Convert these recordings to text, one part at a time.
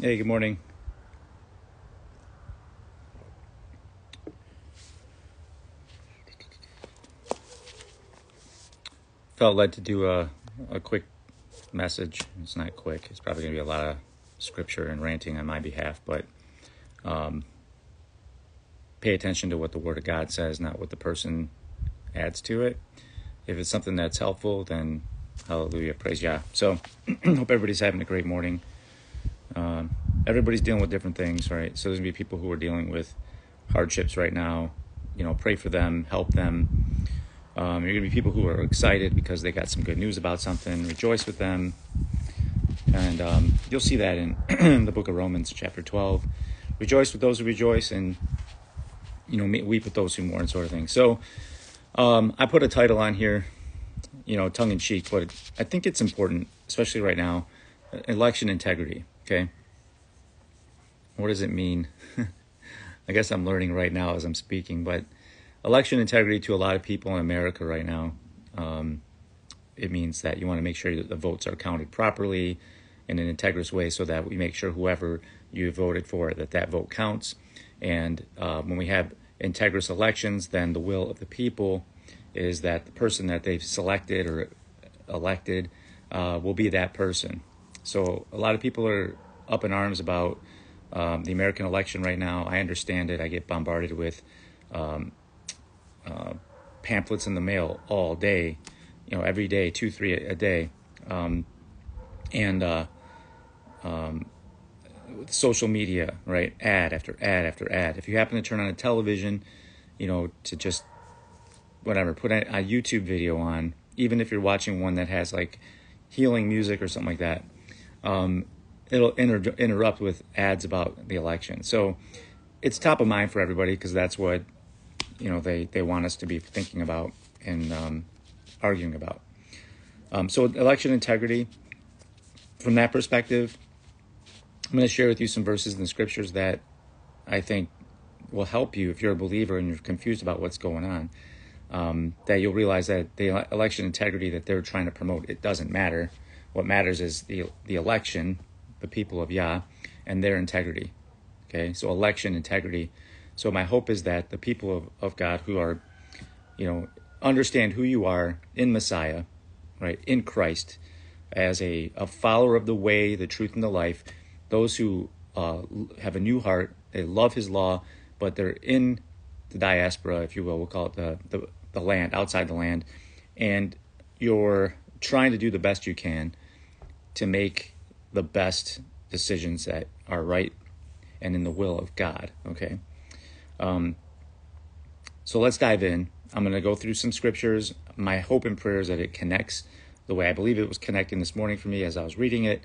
Hey, good morning. Felt led to do a, a quick message. It's not quick, it's probably going to be a lot of scripture and ranting on my behalf, but um, pay attention to what the Word of God says, not what the person adds to it. If it's something that's helpful, then hallelujah, praise Yah. So, hope everybody's having a great morning. Um, everybody's dealing with different things, right? So there's gonna be people who are dealing with hardships right now. You know, pray for them, help them. Um, you're gonna be people who are excited because they got some good news about something. Rejoice with them, and um, you'll see that in the book of Romans, chapter 12. Rejoice with those who rejoice, and you know, weep with those who mourn, sort of thing. So, um, I put a title on here, you know, tongue in cheek, but I think it's important, especially right now, election integrity. Okay. What does it mean? I guess I'm learning right now as I'm speaking, but election integrity to a lot of people in America right now, um, it means that you want to make sure that the votes are counted properly in an integrous way so that we make sure whoever you voted for that that vote counts. And uh, when we have integrous elections, then the will of the people is that the person that they've selected or elected uh, will be that person. So a lot of people are up in arms about um, the American election right now. I understand it. I get bombarded with um, uh, pamphlets in the mail all day, you know, every day, two, three a day, um, and uh, um, social media, right? Ad after ad after ad. If you happen to turn on a television, you know, to just whatever, put a, a YouTube video on, even if you're watching one that has like healing music or something like that. Um, it'll inter- interrupt with ads about the election. So it's top of mind for everybody because that's what you know they they want us to be thinking about and um, arguing about. Um, so election integrity, from that perspective, I'm going to share with you some verses in the scriptures that I think will help you if you're a believer and you're confused about what's going on. Um, that you'll realize that the election integrity that they're trying to promote it doesn't matter. What matters is the the election the people of Yah and their integrity. Okay, so election integrity. So my hope is that the people of, of God who are, you know, understand who you are in Messiah, right, in Christ, as a, a follower of the way, the truth, and the life, those who uh, have a new heart, they love his law, but they're in the diaspora, if you will, we'll call it the, the, the land, outside the land, and you're trying to do the best you can to make the best decisions that are right and in the will of God. Okay. Um, so let's dive in. I'm going to go through some scriptures. My hope and prayer is that it connects the way I believe it was connecting this morning for me as I was reading it,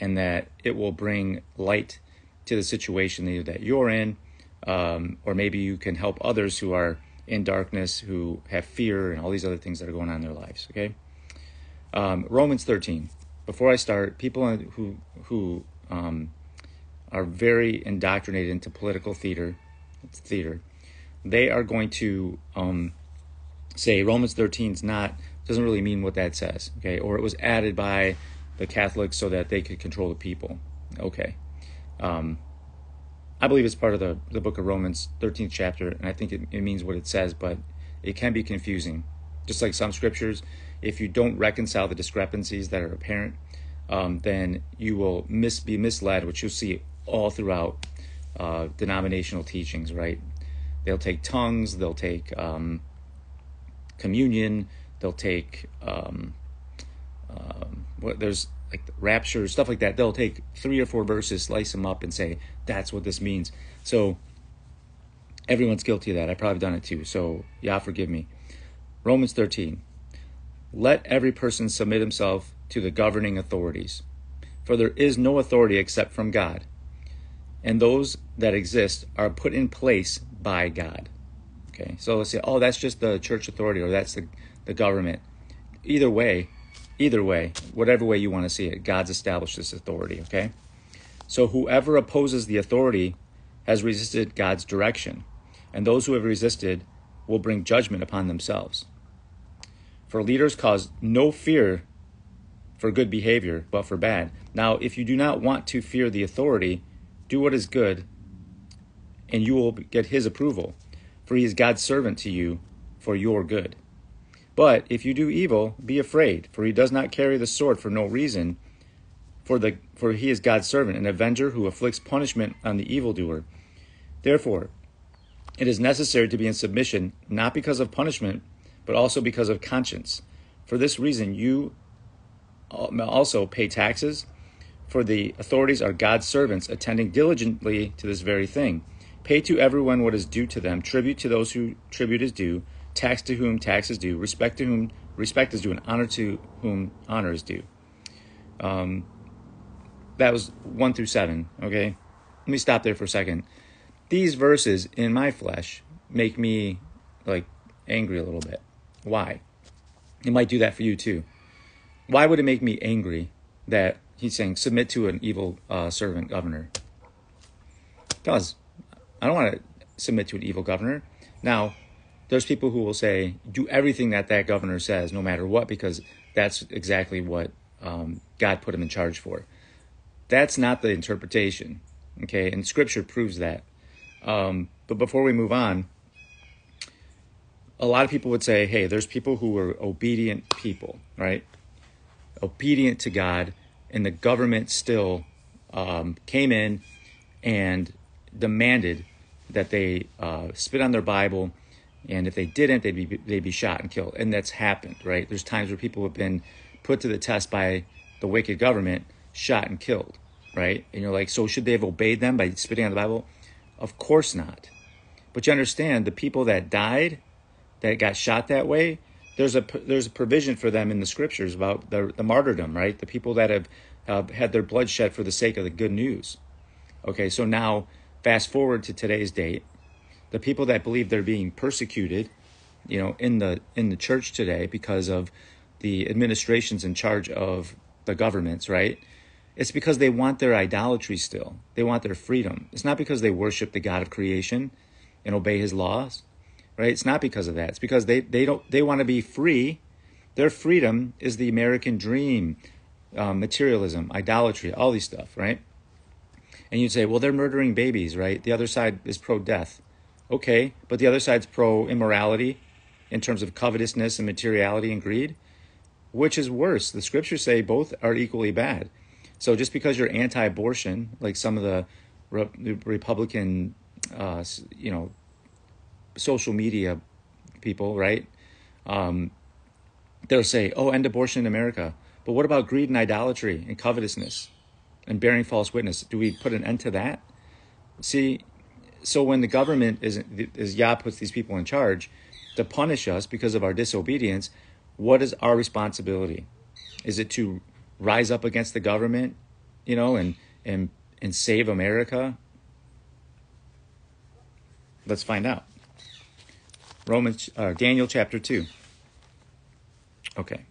and that it will bring light to the situation that you're in, um, or maybe you can help others who are in darkness, who have fear, and all these other things that are going on in their lives. Okay. Um, Romans 13 before I start, people who who um, are very indoctrinated into political theater, theater, they are going to um, say Romans 13 is not doesn't really mean what that says, okay? Or it was added by the Catholics so that they could control the people, okay? Um, I believe it's part of the the book of Romans, 13th chapter, and I think it, it means what it says, but it can be confusing, just like some scriptures if you don't reconcile the discrepancies that are apparent, um, then you will mis- be misled, which you'll see all throughout uh, denominational teachings, right? They'll take tongues, they'll take um, communion, they'll take um, um what there's like rapture, stuff like that. They'll take three or four verses, slice them up, and say that's what this means. So everyone's guilty of that. I've probably done it too. So yeah, forgive me. Romans 13. Let every person submit himself to the governing authorities, for there is no authority except from God, and those that exist are put in place by God. Okay, so let's say, oh, that's just the church authority or that's the, the government. Either way, either way, whatever way you want to see it, God's established this authority, okay? So whoever opposes the authority has resisted God's direction, and those who have resisted will bring judgment upon themselves. For leaders cause no fear for good behavior, but for bad. Now, if you do not want to fear the authority, do what is good, and you will get his approval, for he is God's servant to you for your good. But if you do evil, be afraid, for he does not carry the sword for no reason, for the for he is God's servant, an avenger who afflicts punishment on the evildoer. Therefore, it is necessary to be in submission, not because of punishment, but also because of conscience. For this reason, you also pay taxes, for the authorities are God's servants, attending diligently to this very thing. Pay to everyone what is due to them, tribute to those who tribute is due, tax to whom tax is due, respect to whom respect is due, and honor to whom honor is due. Um, that was one through seven. Okay, let me stop there for a second. These verses in my flesh make me like angry a little bit. Why? It might do that for you too. Why would it make me angry that he's saying submit to an evil uh, servant governor? Because I don't want to submit to an evil governor. Now, there's people who will say do everything that that governor says, no matter what, because that's exactly what um, God put him in charge for. That's not the interpretation, okay? And Scripture proves that. Um, but before we move on, a lot of people would say, hey, there's people who are obedient people, right? obedient to God, and the government still um, came in and demanded that they uh, spit on their Bible, and if they didn't, they'd be they'd be shot and killed. And that's happened, right? There's times where people have been put to the test by the wicked government, shot and killed, right? And you're like, so should they have obeyed them by spitting on the Bible? Of course not. But you understand the people that died, that got shot that way, there's a there's a provision for them in the scriptures about the, the martyrdom, right? The people that have uh, had their blood shed for the sake of the good news. Okay, so now fast forward to today's date, the people that believe they're being persecuted, you know, in the in the church today because of the administrations in charge of the governments, right? It's because they want their idolatry still. They want their freedom. It's not because they worship the God of creation and obey his laws right? It's not because of that. It's because they, they don't they want to be free. Their freedom is the American dream, um, materialism, idolatry, all these stuff, right? And you'd say, well, they're murdering babies, right? The other side is pro death. Okay, but the other side's pro immorality in terms of covetousness and materiality and greed. Which is worse? The scriptures say both are equally bad. So just because you're anti abortion, like some of the re- Republican, uh, you know, social media people, right? Um, they'll say, "Oh, end abortion in America." But what about greed and idolatry and covetousness and bearing false witness? Do we put an end to that? See, so when the government is is Yah puts these people in charge to punish us because of our disobedience, what is our responsibility? Is it to rise up against the government, you know, and and and save America? Let's find out. Romans, uh, Daniel chapter 2. Okay.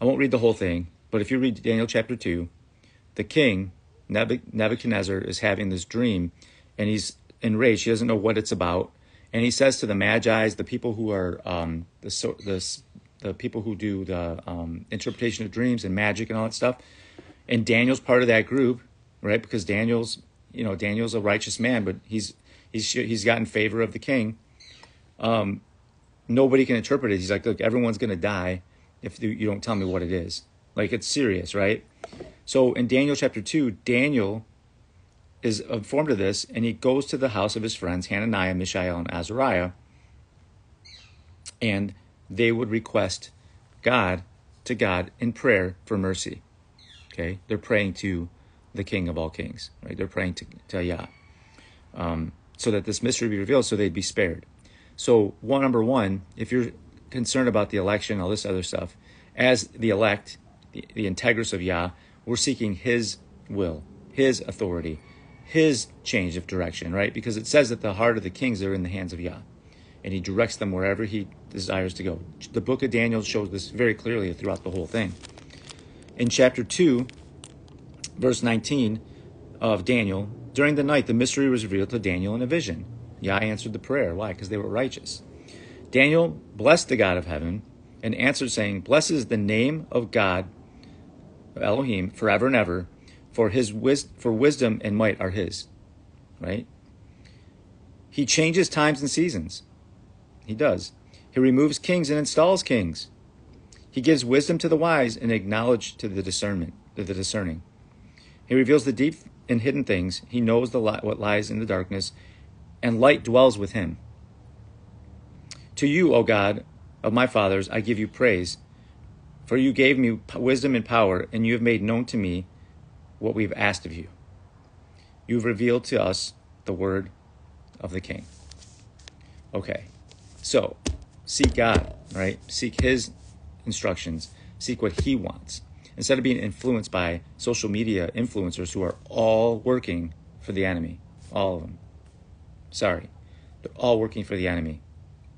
I won't read the whole thing, but if you read Daniel chapter 2, the king, Nebuchadnezzar, is having this dream and he's enraged. He doesn't know what it's about. And he says to the Magi's, the people who are um, the, the, the people who do the um, interpretation of dreams and magic and all that stuff, and Daniel's part of that group, right? Because Daniel's, you know, Daniel's a righteous man, but he's he's he's gotten favor of the king um, nobody can interpret it. He's like, look, everyone's going to die if you don't tell me what it is. Like, it's serious, right? So in Daniel chapter 2, Daniel is informed of this, and he goes to the house of his friends, Hananiah, Mishael, and Azariah, and they would request God to God in prayer for mercy. Okay? They're praying to the King of all kings, right? They're praying to, to Yah. Um, so that this mystery be revealed so they'd be spared. So, one number one, if you're concerned about the election, all this other stuff, as the elect, the, the integris of Yah, we're seeking His will, His authority, His change of direction, right? Because it says that the heart of the kings are in the hands of Yah, and He directs them wherever He desires to go. The book of Daniel shows this very clearly throughout the whole thing. In chapter 2, verse 19 of Daniel, during the night the mystery was revealed to Daniel in a vision. Yah answered the prayer. Why? Because they were righteous. Daniel blessed the God of heaven and answered, saying, Blessed is the name of God Elohim, forever and ever, for his wis- for wisdom and might are his. Right? He changes times and seasons. He does. He removes kings and installs kings. He gives wisdom to the wise and acknowledge to the discernment, to the discerning. He reveals the deep and hidden things. He knows the li- what lies in the darkness, and light dwells with him. To you, O God of my fathers, I give you praise, for you gave me wisdom and power, and you have made known to me what we've asked of you. You've revealed to us the word of the king. Okay, so seek God, right? Seek his instructions, seek what he wants. Instead of being influenced by social media influencers who are all working for the enemy, all of them. Sorry, they're all working for the enemy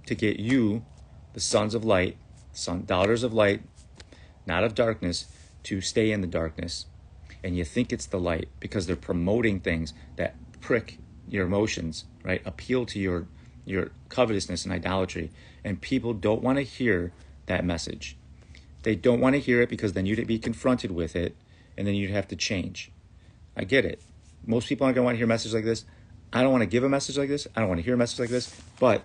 to get you, the sons of light, son, daughters of light, not of darkness, to stay in the darkness. And you think it's the light because they're promoting things that prick your emotions, right? Appeal to your your covetousness and idolatry. And people don't want to hear that message. They don't want to hear it because then you'd be confronted with it and then you'd have to change. I get it. Most people aren't going to want to hear a message like this. I don't want to give a message like this. I don't want to hear a message like this. But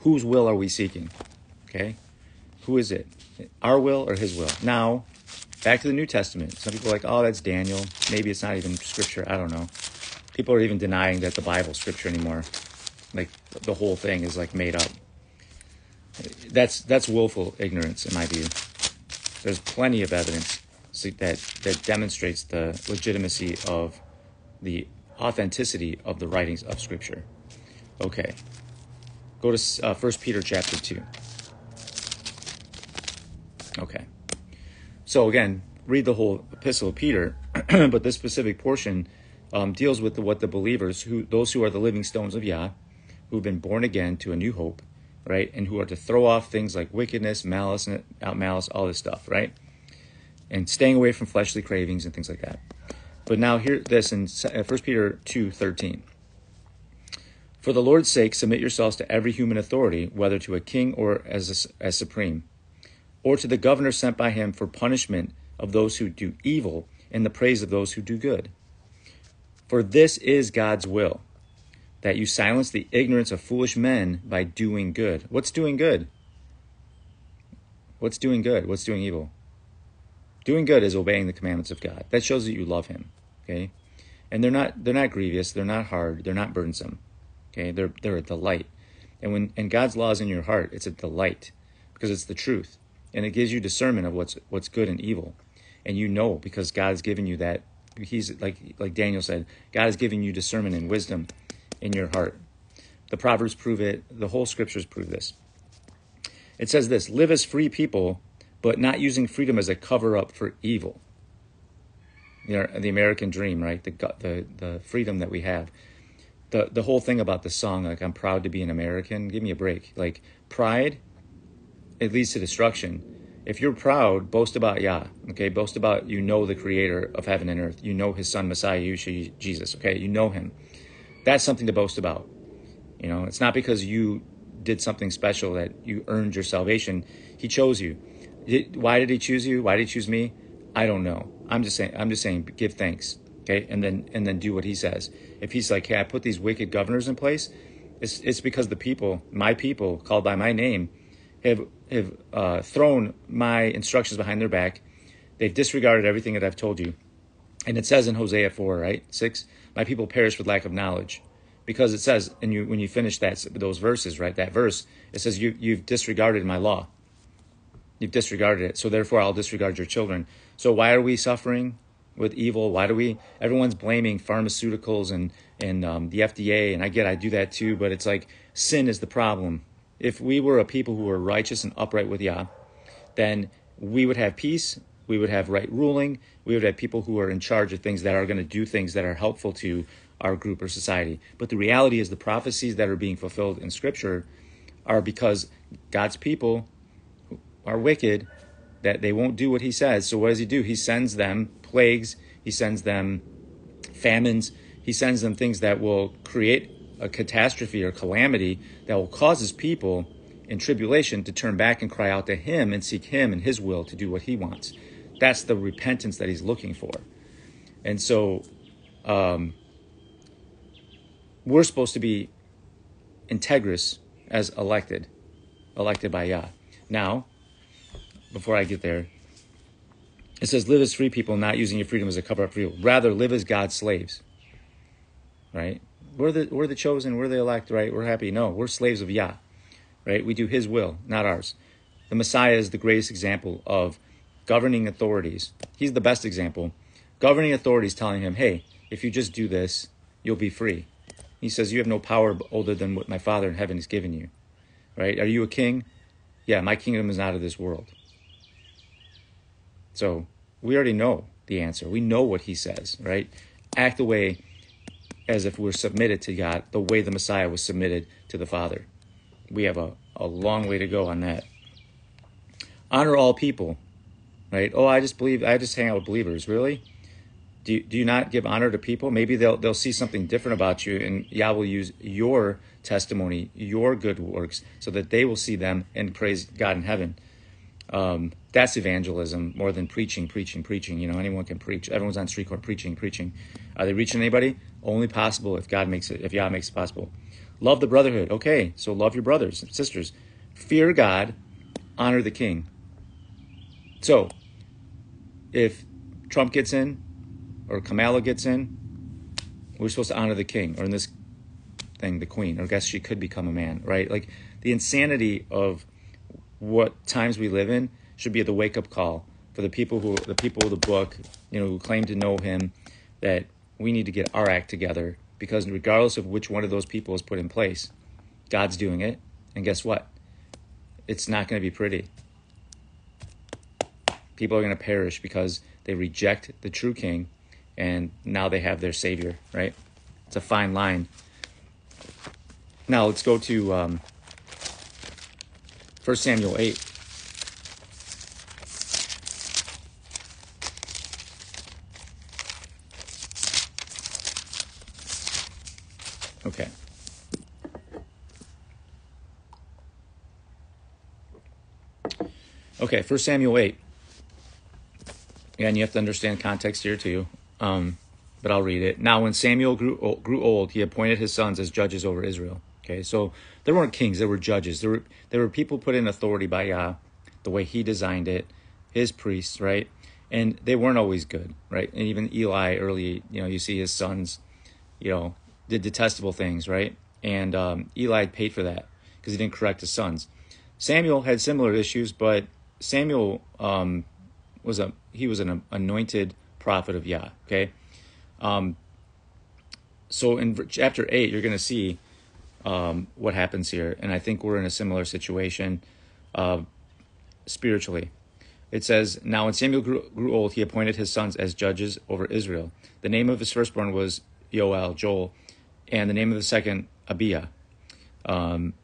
whose will are we seeking? Okay? Who is it? Our will or his will? Now, back to the New Testament. Some people are like, oh, that's Daniel. Maybe it's not even scripture. I don't know. People are even denying that the Bible's scripture anymore. Like the whole thing is like made up. That's that's willful ignorance in my view. There's plenty of evidence that that demonstrates the legitimacy of the authenticity of the writings of Scripture. Okay, go to uh, 1 Peter chapter two. Okay, so again, read the whole epistle of Peter, but this specific portion um, deals with the, what the believers, who those who are the living stones of Yah, who've been born again to a new hope, right? And who are to throw off things like wickedness, malice, out malice, all this stuff, right? And staying away from fleshly cravings and things like that. But now hear this in 1 uh, Peter 2 13. For the Lord's sake, submit yourselves to every human authority, whether to a king or as, a, as supreme, or to the governor sent by him for punishment of those who do evil and the praise of those who do good. For this is God's will that you silence the ignorance of foolish men by doing good. What's doing good? What's doing good? What's doing evil? Doing good is obeying the commandments of God. That shows that you love him. Okay? And they're not they're not grievous, they're not hard, they're not burdensome. Okay? They're they're a delight. And when and God's law is in your heart, it's a delight because it's the truth. And it gives you discernment of what's what's good and evil. And you know because God has given you that he's like like Daniel said, God has given you discernment and wisdom in your heart. The Proverbs prove it, the whole scriptures prove this. It says this live as free people, but not using freedom as a cover up for evil. You know, the American dream, right? The, the, the freedom that we have. The, the whole thing about the song, like, I'm proud to be an American, give me a break. Like, pride, it leads to destruction. If you're proud, boast about Yah, okay? Boast about you know the creator of heaven and earth. You know his son, Messiah, Yeshua, Jesus, okay? You know him that's something to boast about. You know, it's not because you did something special that you earned your salvation. He chose you. Why did he choose you? Why did he choose me? I don't know. I'm just saying. I'm just saying. Give thanks, okay, and then and then do what he says. If he's like, "Hey, I put these wicked governors in place," it's it's because the people, my people, called by my name, have have uh, thrown my instructions behind their back. They've disregarded everything that I've told you, and it says in Hosea four, right six my people perish with lack of knowledge because it says and you when you finish that those verses right that verse it says you you've disregarded my law you've disregarded it so therefore i'll disregard your children so why are we suffering with evil why do we everyone's blaming pharmaceuticals and and um, the fda and i get i do that too but it's like sin is the problem if we were a people who were righteous and upright with yah then we would have peace we would have right ruling. We would have people who are in charge of things that are going to do things that are helpful to our group or society. But the reality is, the prophecies that are being fulfilled in Scripture are because God's people are wicked, that they won't do what He says. So, what does He do? He sends them plagues, He sends them famines, He sends them things that will create a catastrophe or calamity that will cause His people in tribulation to turn back and cry out to Him and seek Him and His will to do what He wants That's the repentance that he's looking for. And so um, we're supposed to be integrous as elected, elected by Yah. Now, before I get there, it says, live as free people, not using your freedom as a cover up for you. Rather, live as God's slaves. Right? We're the, we're the chosen, we're the elect, right? We're happy. No, we're slaves of Yah. Right? We do his will, not ours. The Messiah is the greatest example of governing authorities. He's the best example. Governing authorities telling him, hey, if you just do this, you'll be free. He says, You have no power older than what my Father in heaven has given you. Right? Are you a king? Yeah, my kingdom is not of this world. So we already know the answer. We know what he says, right? Act the way as if we're submitted to God, the way the Messiah was submitted to the Father. We have a, a long way to go on that. Honor all people, right? Oh, I just believe, I just hang out with believers. Really? Do you, do you not give honor to people? Maybe they'll, they'll see something different about you, and Yah will use your testimony, your good works, so that they will see them and praise God in heaven. Um, that's evangelism more than preaching, preaching, preaching. You know, anyone can preach. Everyone's on street court preaching, preaching. Are they reaching anybody? Only possible if God makes it, if Yah makes it possible. Love the brotherhood. Okay, so love your brothers and sisters. Fear God, honor the king. So, if Trump gets in or Kamala gets in, we're supposed to honor the king, or in this thing, the queen, or I guess she could become a man, right? Like the insanity of what times we live in should be the wake up call for the people who, the people of the book, you know, who claim to know him, that we need to get our act together because regardless of which one of those people is put in place, God's doing it. And guess what? It's not going to be pretty. People are going to perish because they reject the true king and now they have their savior, right? It's a fine line. Now let's go to um, 1 Samuel 8. Okay. Okay, First Samuel 8. Again, you have to understand context here too. Um, but I'll read it. Now, when Samuel grew grew old, he appointed his sons as judges over Israel. Okay, so there weren't kings; there were judges. There were there were people put in authority by Yah, the way He designed it, His priests, right? And they weren't always good, right? And even Eli, early, you know, you see his sons, you know, did detestable things, right? And um, Eli paid for that because he didn't correct his sons. Samuel had similar issues, but Samuel um, was a he was an anointed prophet of Yah. Okay, um, so in chapter eight, you're going to see um, what happens here, and I think we're in a similar situation uh, spiritually. It says, Now when Samuel grew, grew, old, he appointed his sons as judges over Israel. The name of his firstborn was Yoel, Joel, and the name of the second, Abiah. Um,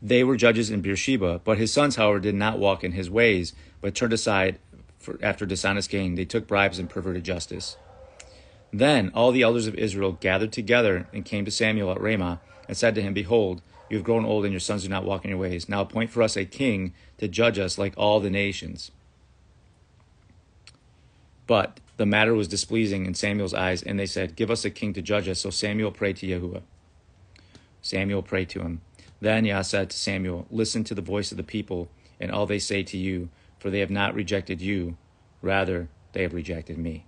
they were judges in Beersheba, but his sons, however, did not walk in his ways, but turned aside for, after dishonest gain, they took bribes and perverted justice. Then all the elders of Israel gathered together and came to Samuel at Ramah and said to him, Behold, you have grown old and your sons do not walk in your ways. Now appoint for us a king to judge us like all the nations. But the matter was displeasing in Samuel's eyes, and they said, Give us a king to judge us. So Samuel prayed to Yahuwah. Samuel prayed to him. Then Yah said to Samuel, Listen to the voice of the people and all they say to you for they have not rejected you, rather, they have rejected me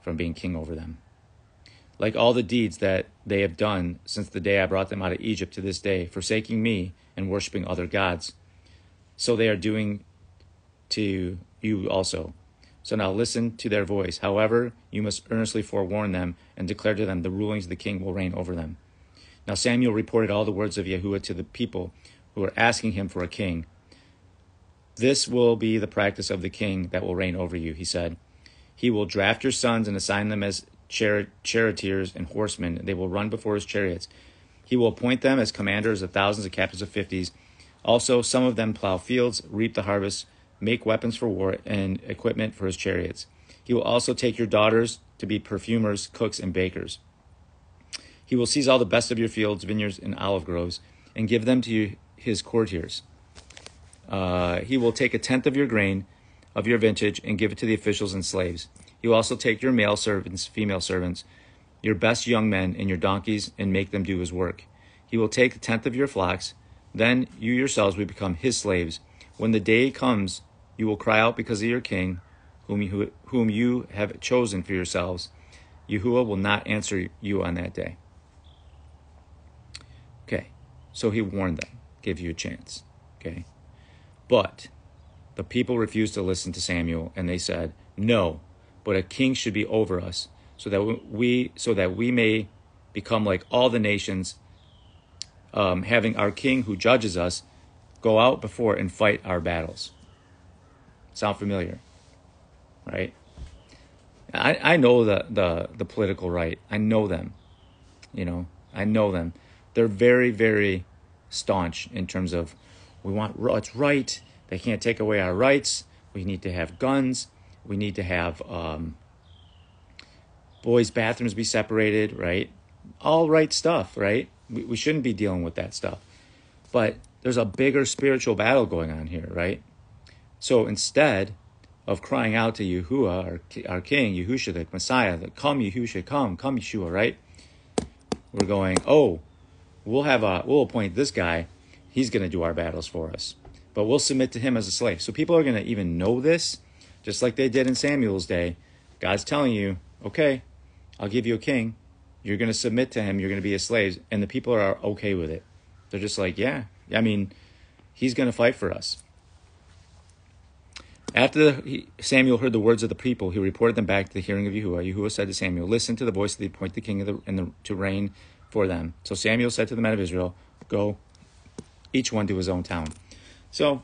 from being king over them. Like all the deeds that they have done since the day I brought them out of Egypt to this day, forsaking me and worshiping other gods, so they are doing to you also. So now listen to their voice. However, you must earnestly forewarn them and declare to them the rulings of the king will reign over them. Now Samuel reported all the words of Yahuwah to the people who were asking him for a king. This will be the practice of the king that will reign over you, he said. He will draft your sons and assign them as char- charioteers and horsemen. They will run before his chariots. He will appoint them as commanders of thousands and captains of fifties. Also, some of them plow fields, reap the harvest, make weapons for war, and equipment for his chariots. He will also take your daughters to be perfumers, cooks, and bakers. He will seize all the best of your fields, vineyards, and olive groves, and give them to his courtiers. Uh, he will take a tenth of your grain, of your vintage and give it to the officials and slaves. You also take your male servants, female servants, your best young men, and your donkeys, and make them do his work. He will take a tenth of your flocks. Then you yourselves will become his slaves. When the day comes, you will cry out because of your king, whom you, whom you have chosen for yourselves. Yahuwah will not answer you on that day. Okay, so he warned them, gave you a chance. Okay, but the people refused to listen to Samuel, and they said, "No, but a king should be over us, so that we so that we may become like all the nations, um, having our king who judges us go out before and fight our battles." Sound familiar? Right? I, I know the, the, the political right. I know them. You know, I know them. They're very, very staunch in terms of we want what's right. They can't take away our rights. We need to have guns. We need to have um, boys' bathrooms be separated, right? All right stuff, right? We, we shouldn't be dealing with that stuff. But there's a bigger spiritual battle going on here, right? So instead, of crying out to Yahuwah, our, our King, Yahushua, the Messiah, that come Yahushua, come, come Yeshua, right? We're going, oh, we'll have a, we'll appoint this guy. He's going to do our battles for us, but we'll submit to him as a slave. So people are going to even know this, just like they did in Samuel's day. God's telling you, okay, I'll give you a king. You're going to submit to him. You're going to be a slave, and the people are okay with it. They're just like, yeah, I mean, he's going to fight for us. After the, Samuel heard the words of the people, he reported them back to the hearing of Yahuwah. Yahuwah said to Samuel, Listen to the voice of the appointed king of the, and the, to reign for them. So Samuel said to the men of Israel, Go, each one to his own town. So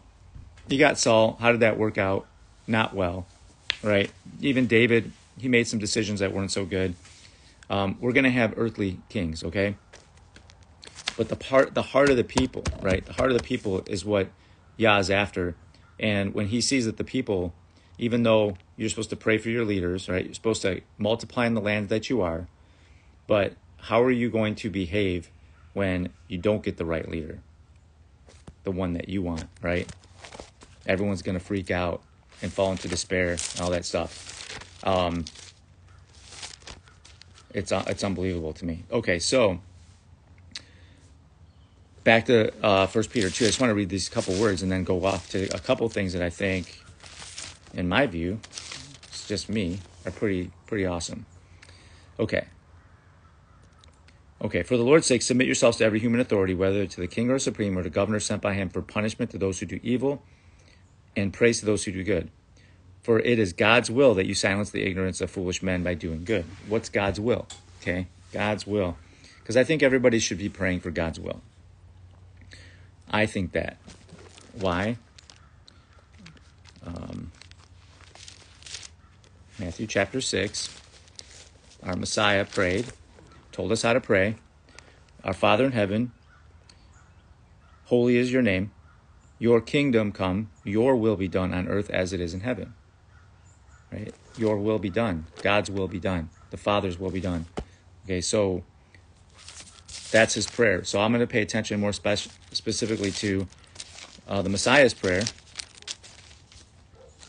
you got Saul. How did that work out? Not well, right? Even David, he made some decisions that weren't so good. Um, we're going to have earthly kings, okay? But the part, the heart of the people, right? The heart of the people is what Yah is after and when he sees that the people, even though you're supposed to pray for your leaders, right? You're supposed to multiply in the land that you are, but how are you going to behave when you don't get the right leader? The one that you want, right? Everyone's going to freak out and fall into despair and all that stuff. Um, it's uh, it's unbelievable to me. Okay, so back to uh, First Peter two. I just want to read these couple words and then go off to a couple things that I think, in my view, it's just me, are pretty pretty awesome. Okay. Okay, for the Lord's sake, submit yourselves to every human authority, whether to the king or supreme or to governor sent by him for punishment to those who do evil and praise to those who do good. For it is God's will that you silence the ignorance of foolish men by doing good. What's God's will? Okay, God's will. Because I think everybody should be praying for God's will. I think that. Why? Um, Matthew chapter 6, our Messiah prayed, told us how to pray. Our Father in heaven, holy is your name. Your kingdom come, your will be done on earth as it is in heaven. Right? Your will be done. God's will be done. The Father's will be done. Okay, so that's his prayer. So I'm going to pay attention more spe- specifically to uh, the Messiah's prayer.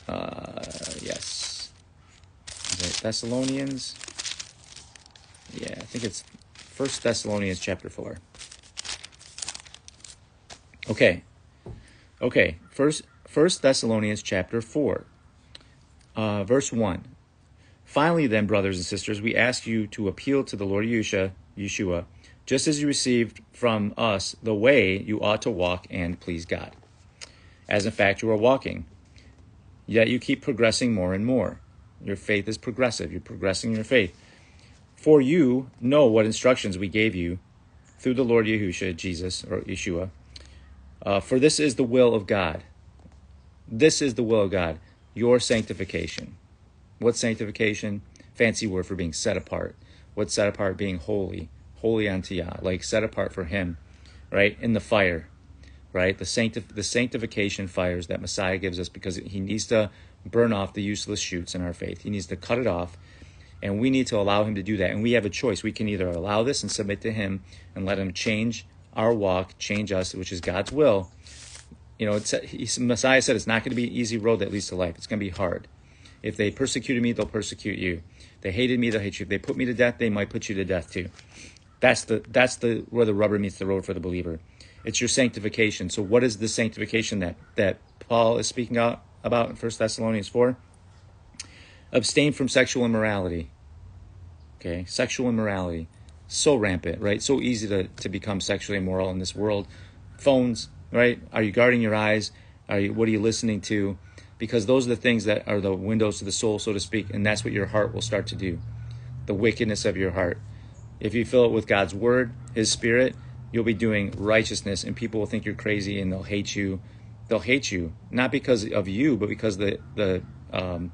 Uh, yes. Thessalonians? Yeah, I think it's First Thessalonians chapter 4. Okay. Okay. First, First Thessalonians chapter 4, uh, verse 1. Finally, then, brothers and sisters, we ask you to appeal to the Lord Yeshua, Yeshua just as you received from us the way you ought to walk and please God. As in fact you are walking. Yet you keep progressing more and more. Your faith is progressive. You're progressing your faith. For you know what instructions we gave you through the Lord Yahushua, Jesus, or Yeshua. Uh, for this is the will of God. This is the will of God, your sanctification. What sanctification? Fancy word for being set apart. What's set apart? Being holy holy unto Yah, like set apart for Him, right? In the fire, right? The sanctif- the sanctification fires that Messiah gives us because He needs to burn off the useless shoots in our faith. He needs to cut it off, and we need to allow Him to do that. And we have a choice. We can either allow this and submit to Him and let Him change our walk, change us, which is God's will, you know, Messiah said it's not going to be an easy road that leads to life. It's going to be hard. If they persecuted me, they'll persecute you. They hated me, they'll hate you. If they put me to death, they might put you to death too. That's the that's the where the rubber meets the road for the believer. It's your sanctification. So what is the sanctification that that Paul is speaking out about in 1 Thessalonians 4? Abstain from sexual immorality. Okay, sexual immorality. So rampant, right? So easy to, to become sexually immoral in this world. Phones, right? Are you guarding your eyes? Are you what are you listening to? Because those are the things that are the windows to the soul, so to speak, and that's what your heart will start to do. The wickedness of your heart. If you fill it with God's word, his spirit, you'll be doing righteousness and people will think you're crazy and they'll hate you. They'll hate you not because of you, but because the the um,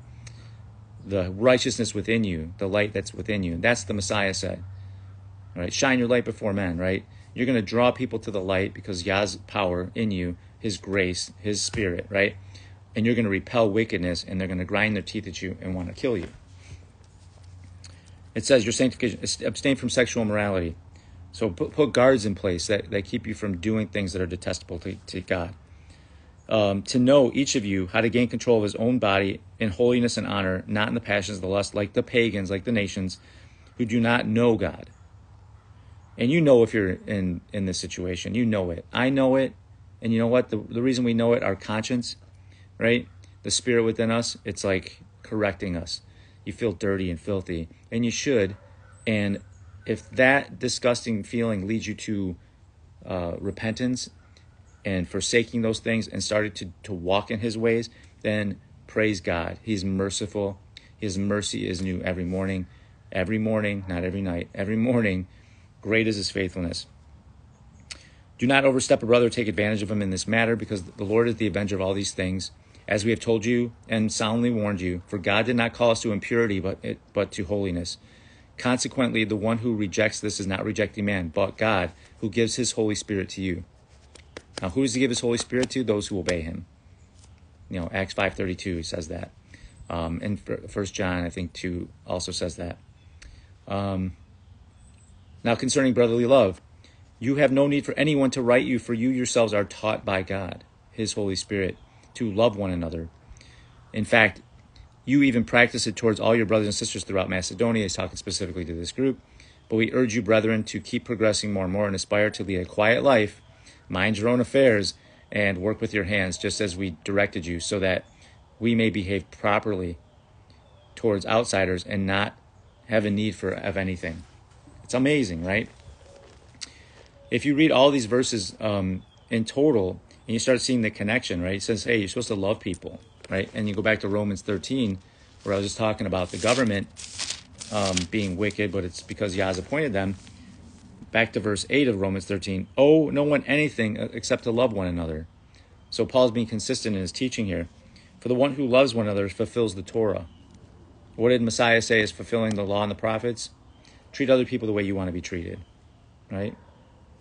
the righteousness within you, the light that's within you. That's the Messiah said. Right? Shine your light before men, right? You're going to draw people to the light because Yah's power in you, his grace, his spirit, right? And you're going to repel wickedness and they're going to grind their teeth at you and want to kill you. It says your sanctification, abstain from sexual immorality. So put, put guards in place that, that keep you from doing things that are detestable to, to God. Um, to know each of you how to gain control of his own body in holiness and honor, not in the passions of the lust, like the pagans, like the nations who do not know God. And you know if you're in, in this situation, you know it. I know it. And you know what? The, the reason we know it, our conscience, right? The spirit within us, it's like correcting us. You feel dirty and filthy, and you should. And if that disgusting feeling leads you to uh, repentance and forsaking those things and started to, to walk in his ways, then praise God. He's merciful. His mercy is new every morning. Every morning, not every night, every morning, great is his faithfulness. Do not overstep a brother, take advantage of him in this matter, because the Lord is the avenger of all these things, as we have told you and solemnly warned you. For God did not call us to impurity, but, but to holiness. Consequently, the one who rejects this is not rejecting man, but God, who gives his Holy Spirit to you. Now, who does he give his Holy Spirit to? Those who obey him. You know, Acts 5.32 says that. Um, and First John, I think, 2 also says that. Um, now, concerning brotherly love, you have no need for anyone to write you, for you yourselves are taught by God, his Holy Spirit, to love one another. In fact, you even practice it towards all your brothers and sisters throughout Macedonia. He's talking specifically to this group. But we urge you, brethren, to keep progressing more and more and aspire to lead a quiet life, mind your own affairs, and work with your hands, just as we directed you, so that we may behave properly towards outsiders and not have a need for of anything. It's amazing, right? If you read all these verses um, in total, and you start seeing the connection, right? It says, hey, you're supposed to love people right? And you go back to Romans 13, where I was just talking about the government um, being wicked, but it's because Yah's appointed them. Back to verse 8 of Romans 13. Oh, no one anything except to love one another. So Paul's being consistent in his teaching here. For the one who loves one another fulfills the Torah. What did Messiah say is fulfilling the law and the prophets? Treat other people the way you want to be treated, right?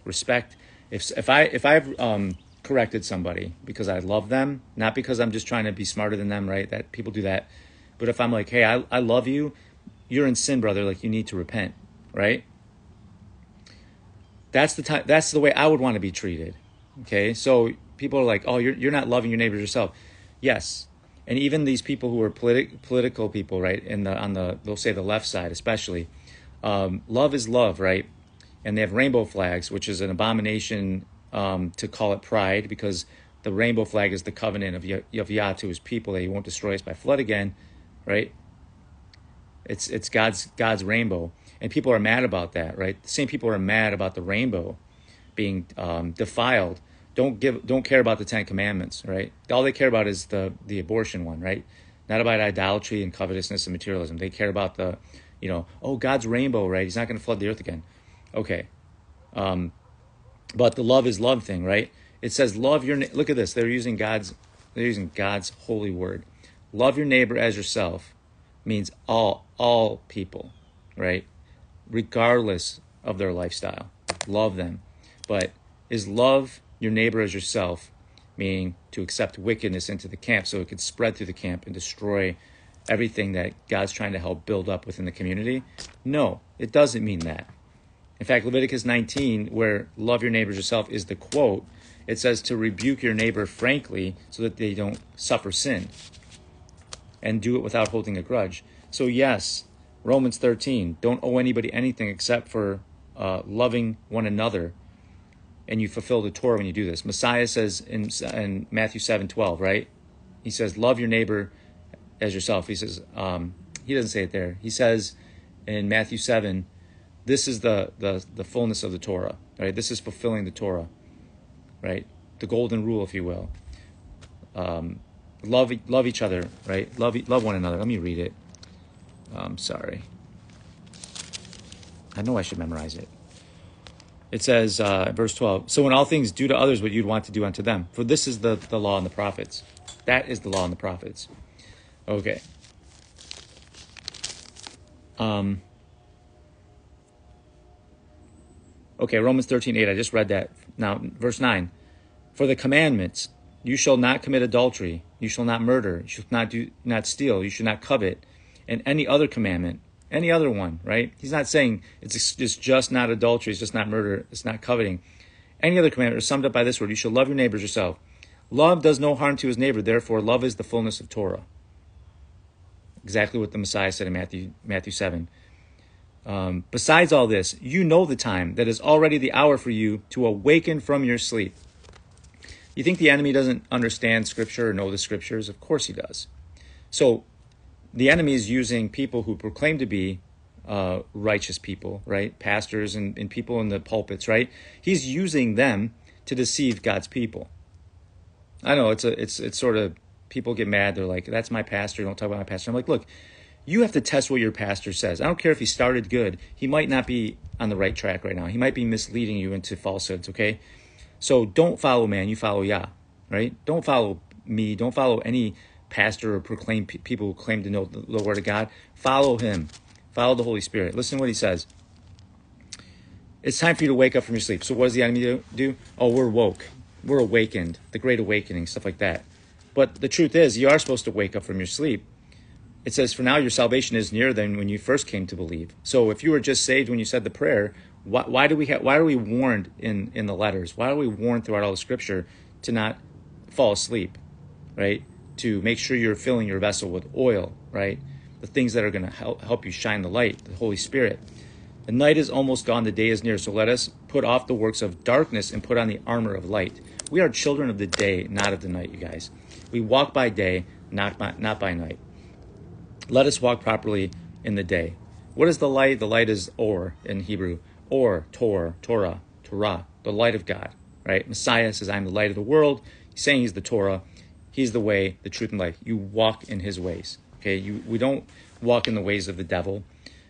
Respect. If if I if I've um, corrected somebody because I love them, not because I'm just trying to be smarter than them, right? That people do that. But if I'm like, hey, I, I love you, you're in sin, brother, like you need to repent, right? That's the time that's the way I would want to be treated. Okay? So people are like, oh, you're you're not loving your neighbors yourself. Yes. And even these people who are politi- political people, right, in the on the they'll say the left side especially, um, love is love, right? And they have rainbow flags, which is an abomination um, to call it pride because the rainbow flag is the covenant of, y- of to his people that he won't destroy us by flood again, right? It's it's God's God's rainbow, and people are mad about that, right? The same people are mad about the rainbow being um, defiled. Don't give don't care about the Ten Commandments, right? All they care about is the the abortion one, right? Not about idolatry and covetousness and materialism. They care about the, you know, oh God's rainbow, right? He's not going to flood the earth again. Okay, um, but the love is love thing, right? It says love your look at this. They're using God's they're using God's holy word. Love your neighbor as yourself means all all people, right? Regardless of their lifestyle. Love them. But is love your neighbor as yourself meaning to accept wickedness into the camp so it could spread through the camp and destroy everything that God's trying to help build up within the community? No, it doesn't mean that. In fact, Leviticus 19, where love your neighbors yourself is the quote, It says to rebuke your neighbor frankly so that they don't suffer sin and do it without holding a grudge. So, yes, Romans 13, don't owe anybody anything except for uh, loving one another. And you fulfill the Torah when you do this. Messiah says in, in Matthew 7 12, right? He says, Love your neighbor as yourself. He says, um, He doesn't say it there. He says in Matthew 7, this is the, the, the fullness of the Torah, right? This is fulfilling the Torah, right? The golden rule, if you will. Um, love love each other, right? Love love one another. Let me read it. I'm um, sorry. I know I should memorize it. It says, uh, verse 12, So in all things, do to others what you'd want to do unto them. For this is the, the law and the prophets. That is the law and the prophets. Okay. Um, okay, Romans 13, 8. I just read that. Now, verse 9. For the commandments, you shall not commit adultery, you shall not murder, you shall not do not steal, you should not covet, and any other commandment, any other one, right? He's not saying it's, just, just not adultery, it's just not murder, it's not coveting. Any other commandment is summed up by this word: you shall love your neighbors yourself. Love does no harm to his neighbor, therefore love is the fullness of Torah. Exactly what the Messiah said in Matthew Matthew seven. Um, besides all this, you know the time that is already the hour for you to awaken from your sleep. You think the enemy doesn't understand Scripture or know the Scriptures? Of course he does. So the enemy is using people who proclaim to be uh, righteous people, right? Pastors and, and people in the pulpits, right? He's using them to deceive God's people. I know it's a it's it's sort of people get mad. They're like, "That's my pastor. Don't talk about my pastor." I'm like, look, you have to test what your pastor says. I don't care if he started good. He might not be on the right track right now. He might be misleading you into falsehoods. Okay, so don't follow man, you follow Yah, right? Don't follow me. Don't follow any pastor or proclaim people who claim to know the, the word of God. Follow him. Follow the Holy Spirit. Listen to what he says. It's time for you to wake up from your sleep. So what does the enemy do? do? Oh, we're woke. We're awakened. The great awakening, stuff like that. But the truth is, you are supposed to wake up from your sleep. It says, For now your salvation is nearer than when you first came to believe. So if you were just saved when you said the prayer, why, why do we ha- why are we warned in in the letters? Why are we warned throughout all the scripture to not fall asleep, right? To make sure you're filling your vessel with oil, right? The things that are going to help help you shine the light, the Holy Spirit. The night is almost gone, the day is near. So let us put off the works of darkness and put on the armor of light. We are children of the day, not of the night, you guys. We walk by day, not by, not by night. Let us walk properly in the day. What is the light? The light is or in Hebrew or Torah, Torah, Torah, the light of God, right? Messiah says, I'm the light of the world. He's saying he's the Torah. He's the way, the truth, and life. You walk in his ways, okay? You, we don't walk in the ways of the devil.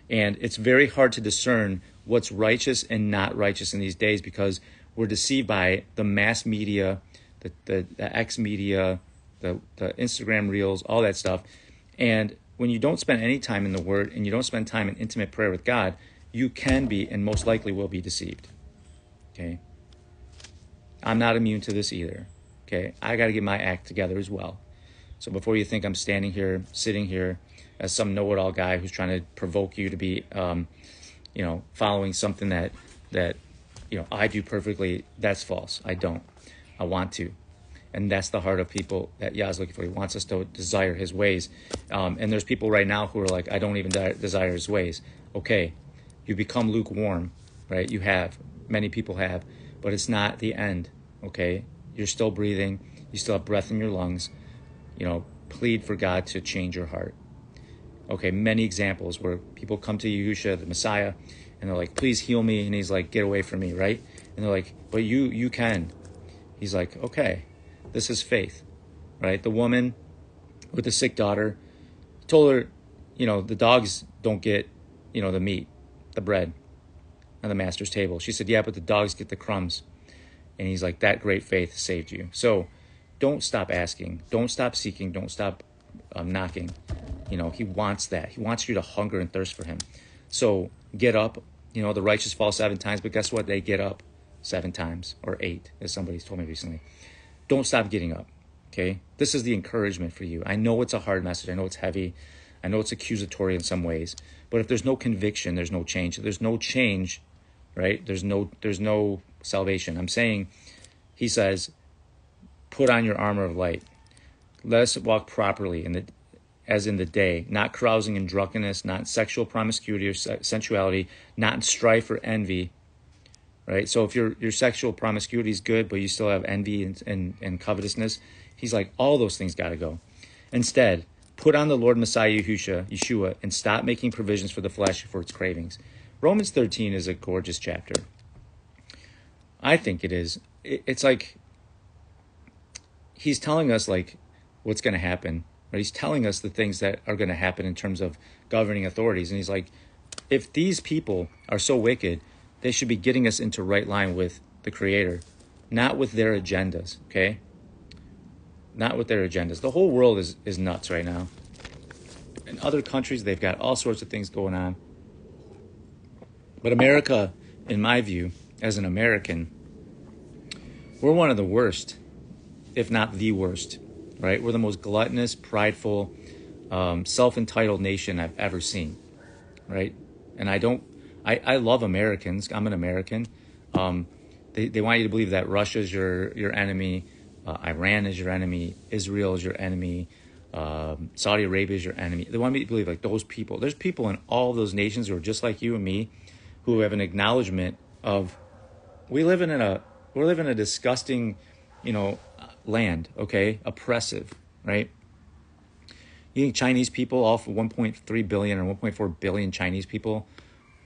And it's very hard to discern what's righteous and not righteous in these days because we're deceived by the mass media, the, the, the X media, the, the Instagram reels, all that stuff. And when you don't spend any time in the Word and you don't spend time in intimate prayer with God, you can be and most likely will be deceived. Okay? I'm not immune to this either. Okay? I got to get my act together as well. So before you think I'm standing here, sitting here as some know-it-all guy who's trying to provoke you to be, um, you know, following something that that you know I do perfectly, that's false. I don't. I want to. And that's the heart of people that Yah is looking for. He wants us to desire His ways. Um, and there's people right now who are like, I don't even desire His ways. Okay, you become lukewarm, right? You have. Many people have. But it's not the end, okay? You're still breathing. You still have breath in your lungs. You know, plead for God to change your heart. Okay, many examples where people come to Yahusha, the Messiah, and they're like, please heal me. And he's like, get away from me, right? And they're like, but you, you can. He's like, okay, this is faith, right? The woman with the sick daughter told her, you know, the dogs don't get, you know, the meat the bread on the master's table. She said, Yeah, but the dogs get the crumbs. And he's like, That great faith saved you. So don't stop asking. Don't stop seeking. Don't stop um, knocking. You know, he wants that. He wants you to hunger and thirst for him. So get up. You know, the righteous fall seven times, but guess what? They get up seven times or eight, as somebody's told me recently. Don't stop getting up. Okay? This is the encouragement for you. I know it's a hard message. I know it's heavy. I know it's accusatory in some ways, but if there's no conviction, there's no change. If there's no change, right? There's no there's no salvation. I'm saying he says, Put on your armor of light. Let us walk properly in the as in the day, not carousing in drunkenness, not sexual promiscuity or sensuality, not in strife or envy. Right? So if your your sexual promiscuity is good, but you still have envy and, and, and covetousness, he's like, all those things gotta go. Instead, put on the Lord Messiah Yahushua, Yeshua, and stop making provisions for the flesh for its cravings. Romans 13 is a gorgeous chapter. I think it is. It's like he's telling us like what's going to happen. Right? He's telling us the things that are going to happen in terms of governing authorities, and he's like, if these people are so wicked, they should be getting us into right line with the Creator, not with their agendas. Okay, not with their agendas. The whole world is is nuts right now. In other countries, they've got all sorts of things going on. But America, in my view, as an American, we're one of the worst, if not the worst, right? We're the most gluttonous, prideful, um, self entitled nation I've ever seen, right? And I don't, I, I love Americans. I'm an American. Um, they, they want you to believe that Russia's your, your enemy, uh, Iran is your enemy, Israel is your enemy, um, Saudi Arabia is your enemy. They want me to believe like those people. There's people in all those nations who are just like you and me, who have an acknowledgement of we live in a we live in a disgusting, you know, land. Okay, oppressive, right? You think Chinese people, all 1.3 billion or 1.4 billion Chinese people,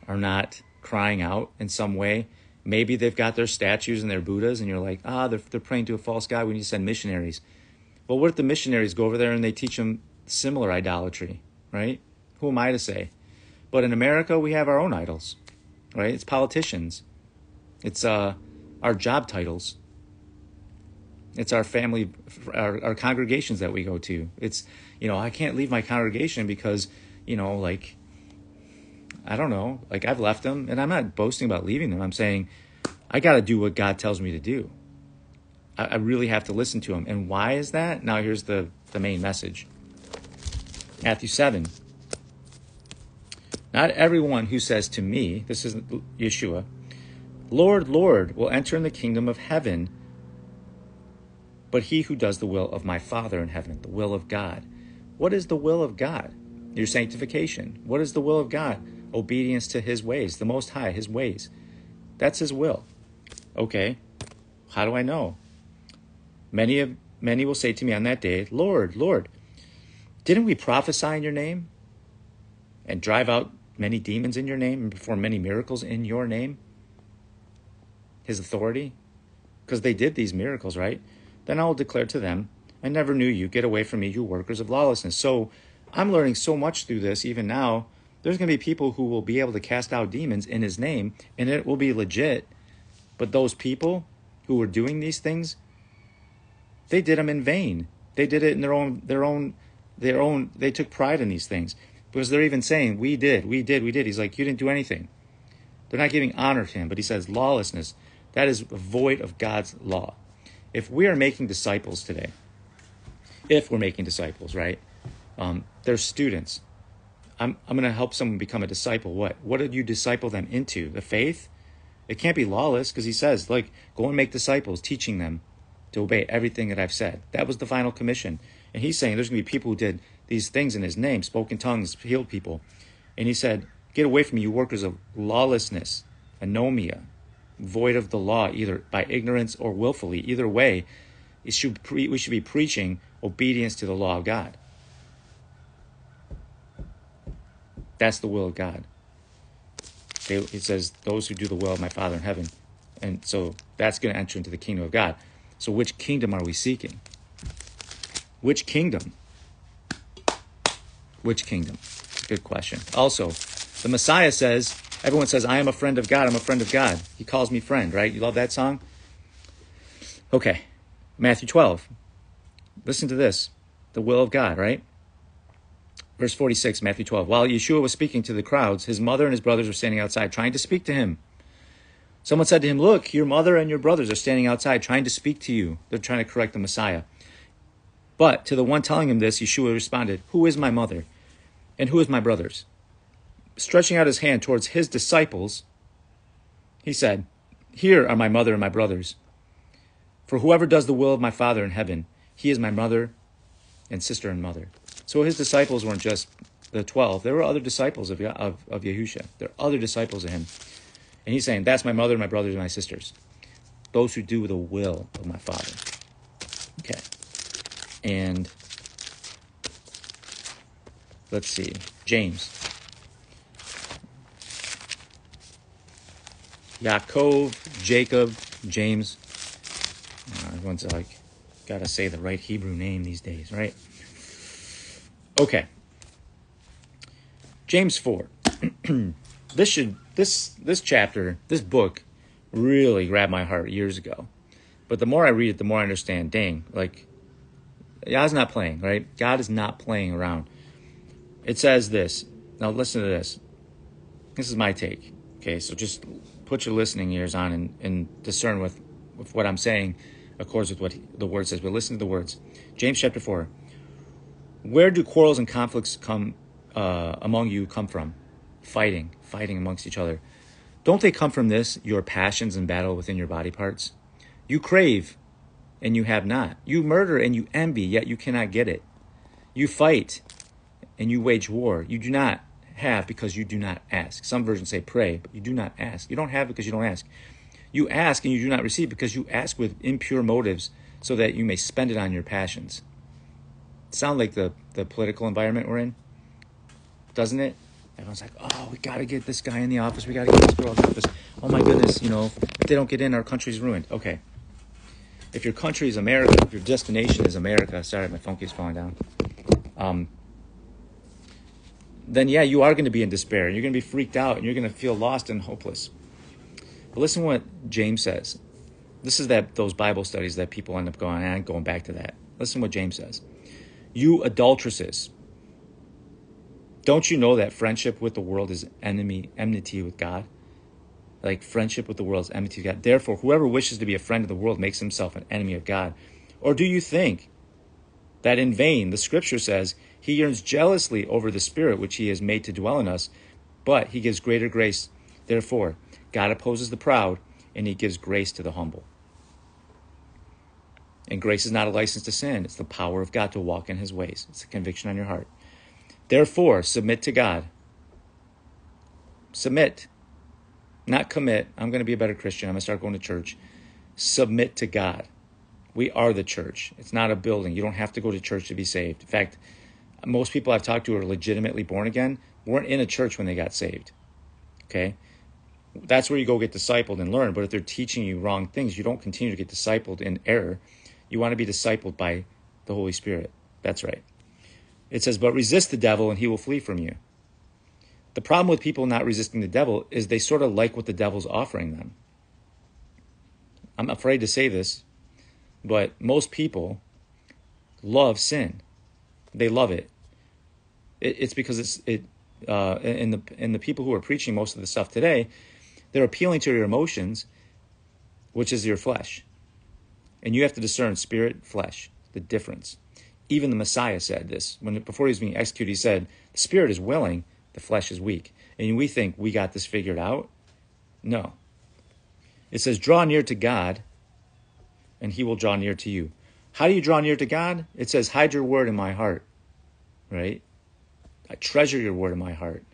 are not crying out in some way? Maybe they've got their statues and their Buddhas, and you're like, ah, they're, they're praying to a false god. We need to send missionaries. Well, what if the missionaries go over there and they teach them similar idolatry, right? Who am I to say? But in America, we have our own idols, right? It's politicians. It's uh, our job titles. It's our family, our, our congregations that we go to. It's, you know, I can't leave my congregation because, you know, like, I don't know, like I've left them and I'm not boasting about leaving them. I'm saying I got to do what God tells me to do. I, I really have to listen to him. And why is that? Now, here's the, the main message Matthew 7. Not everyone who says to me, this is Yeshua, Lord, Lord, will enter in the kingdom of heaven, but he who does the will of my Father in heaven, the will of God. What is the will of God? Your sanctification. What is the will of God? Obedience to his ways, the Most High, his ways. That's his will. Okay, how do I know? Many of many will say to me on that day, Lord, Lord, didn't we prophesy in your name and drive out many demons in your name and perform many miracles in your name? his authority? Because they did these miracles, right? Then I will declare to them, I never knew you. Get away from me, you workers of lawlessness. So I'm learning so much through this, even now. There's going to be people who will be able to cast out demons in his name, and it will be legit. But those people who were doing these things, they did them in vain. They did it in their own, their own, their own. They took pride in these things because they're even saying, "We did, we did, we did." He's like, "You didn't do anything." They're not giving honor to him, but he says lawlessness. That is void of God's law. If we are making disciples today, if we're making disciples, right? Um, they're students. I'm, I'm going to help someone become a disciple. What? What did you disciple them into? The faith? It can't be lawless because he says, like, go and make disciples, teaching them to obey everything that I've said. That was the final commission. And he's saying there's going to be people who did these things in his name, spoke in tongues, healed people. And he said, Get away from me, you workers of lawlessness, anomia, void of the law, either by ignorance or willfully. Either way, should pre- we should be preaching obedience to the law of God. That's the will of God. It says, Those who do the will of my Father in heaven. And so that's going to enter into the kingdom of God. So, which kingdom are we seeking? Which kingdom? Which kingdom? Good question. Also, the Messiah says, Everyone says, I am a friend of God. I'm a friend of God. He calls me friend, right? You love that song? Okay. Matthew 12. Listen to this. The will of God, right? Verse 46, Matthew 12. While Yeshua was speaking to the crowds, his mother and his brothers were standing outside trying to speak to him. Someone said to him, Look, your mother and your brothers are standing outside trying to speak to you. They're trying to correct the Messiah. But to the one telling him this, Yeshua responded, Who is my mother? And who is my brothers? stretching out his hand towards his disciples, he said, Here are my mother and my brothers. For whoever does the will of my Father in heaven, he is my mother and sister and mother. So his disciples weren't just the 12. There were other disciples of, of, of Yahusha. There are other disciples of him. And he's saying, that's my mother, my brothers, and my sisters. Those who do the will of my Father. Okay. And let's see. James. Yaakov, Jacob, James. Uh, everyone's like, gotta say the right Hebrew name these days, right? Okay. James 4. this should this this chapter, this book really grabbed my heart years ago. But the more I read it, the more I understand, dang, like God's not playing, right? God is not playing around. It says this. Now listen to this. This is my take. Okay, so just put your listening ears on and, and discern with, with what I'm saying accords with what he, the word says. But listen to the words. James chapter 4. Where do quarrels and conflicts come uh, among you come from? Fighting, fighting amongst each other. Don't they come from this, your passions and battle within your body parts? You crave and you have not. You murder and you envy, yet you cannot get it. You fight and you wage war. You do not have because you do not ask. Some versions say pray, but you do not ask. You don't have because you don't ask. You ask and you do not receive because you ask with impure motives so that you may spend it on your passions. Sound like the, the political environment we're in? Doesn't it? Everyone's like, oh, we got to get this guy in the office. We got to get this girl in the office. Oh my goodness, you know, if they don't get in, our country's ruined. Okay. If your country is America, if your destination is America, sorry, my phone keeps falling down. Um, then yeah, you are going to be in despair. You're going to be freaked out and you're going to feel lost and hopeless. But listen what James says. This is that those Bible studies that people end up going and going back to that. Listen what James says. You adulteresses, don't you know that friendship with the world is enemy enmity with God? Like friendship with the world is enmity with God. Therefore, whoever wishes to be a friend of the world makes himself an enemy of God. Or do you think that in vain the scripture says he yearns jealously over the Spirit which He has made to dwell in us, but He gives greater grace. Therefore, God opposes the proud, and He gives grace to the humble. And grace is not a license to sin, it's the power of God to walk in His ways. It's a conviction on your heart. Therefore, submit to God. Submit, not commit. I'm going to be a better Christian. I'm going to start going to church. Submit to God. We are the church. It's not a building. You don't have to go to church to be saved. In fact, most people I've talked to are legitimately born again weren't in a church when they got saved. Okay? That's where you go get discipled and learn. But if they're teaching you wrong things, you don't continue to get discipled in error. You want to be discipled by the Holy Spirit. That's right. It says, But resist the devil and he will flee from you. The problem with people not resisting the devil is they sort of like what the devil's offering them. I'm afraid to say this, but most people love sin. They love it. it it's because it's it uh, the and the people who are preaching most of the stuff today, they're appealing to your emotions, which is your flesh, and you have to discern spirit, flesh, the difference. Even the Messiah said this when before he was being executed. He said, "The spirit is willing, the flesh is weak." And we think we got this figured out. No. It says, "Draw near to God, and He will draw near to you." How do you draw near to God? It says, "Hide your word in my heart." right? I treasure your word in my heart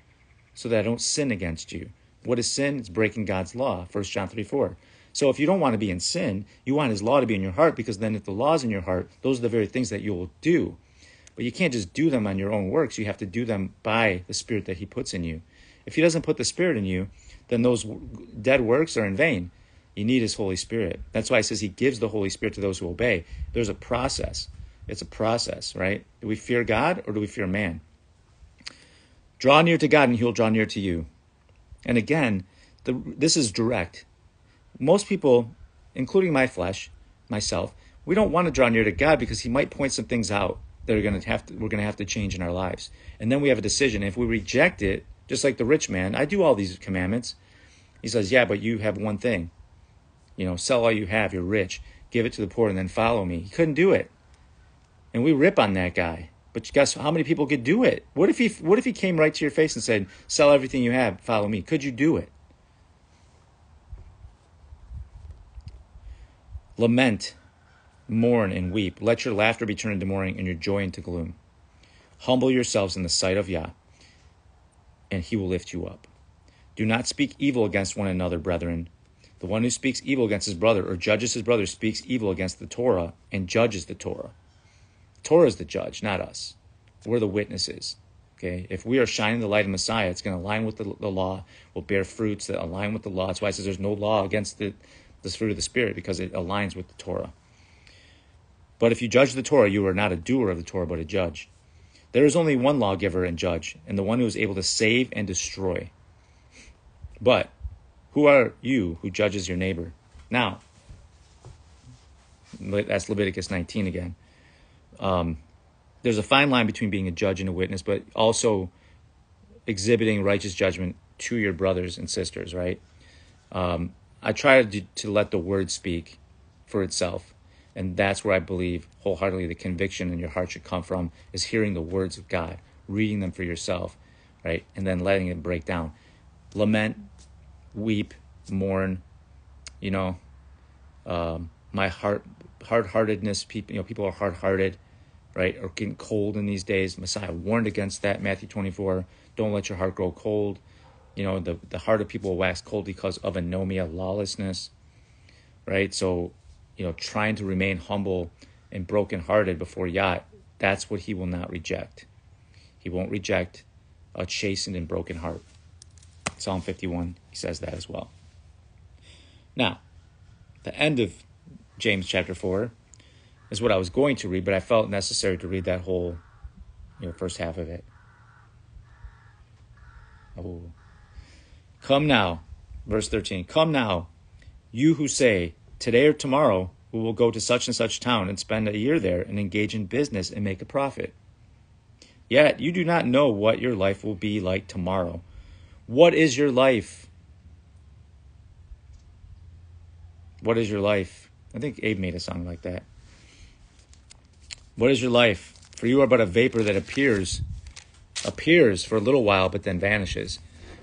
so that I don't sin against you. What is sin? It's breaking God's law, 1 John 3 4. So if you don't want to be in sin, you want his law to be in your heart because then if the law's in your heart, those are the very things that you will do. But you can't just do them on your own works. You have to do them by the spirit that he puts in you. If he doesn't put the spirit in you, then those dead works are in vain. You need his Holy Spirit. That's why he says he gives the Holy Spirit to those who obey. There's a process. It's a process, right? Do we fear God or do we fear man? Draw near to God and he'll draw near to you. And again, the, this is direct. Most people, including my flesh, myself, we don't want to draw near to God because he might point some things out that are going to have to, we're going to have to change in our lives. And then we have a decision. If we reject it, just like the rich man, I do all these commandments. He says, yeah, but you have one thing. You know, sell all you have. You're rich. Give it to the poor and then follow me. He couldn't do it and we rip on that guy. But guess how many people could do it? What if he what if he came right to your face and said, "Sell everything you have, follow me"? Could you do it? Lament mourn and weep. Let your laughter be turned into mourning and your joy into gloom. Humble yourselves in the sight of Yah, and he will lift you up. Do not speak evil against one another, brethren. The one who speaks evil against his brother or judges his brother speaks evil against the Torah and judges the Torah. Torah is the judge, not us. We're the witnesses. Okay, if we are shining the light of Messiah, it's going to align with the, the law. Will bear fruits that align with the law. That's why it says there's no law against the this fruit of the spirit because it aligns with the Torah. But if you judge the Torah, you are not a doer of the Torah, but a judge. There is only one lawgiver and judge, and the one who is able to save and destroy. But who are you who judges your neighbor? Now, that's Leviticus 19 again. Um, there's a fine line between being a judge and a witness, but also exhibiting righteous judgment to your brothers and sisters, right? Um, I try to, to let the word speak for itself. And that's where I believe wholeheartedly the conviction in your heart should come from is hearing the words of God, reading them for yourself, right? And then letting it break down. Lament, weep, mourn, you know, um, my heart, hard-heartedness, people, you know, people are hard-hearted, right? Or getting cold in these days. Messiah warned against that, Matthew 24. Don't let your heart grow cold. You know, the, the heart of people will wax cold because of anomia, lawlessness, right? So, you know, trying to remain humble and brokenhearted before Yah, that's what he will not reject. He won't reject a chastened and broken heart. Psalm 51, he says that as well. Now, the end of James chapter 4 is what I was going to read, but I felt necessary to read that whole you know, first half of it. Oh. Come now, verse 13. Come now, you who say, Today or tomorrow we will go to such and such town and spend a year there and engage in business and make a profit. Yet you do not know what your life will be like tomorrow. What is your life? What is your life? I think Abe made a song like that. What is your life? For you are but a vapor that appears, appears for a little while, but then vanishes.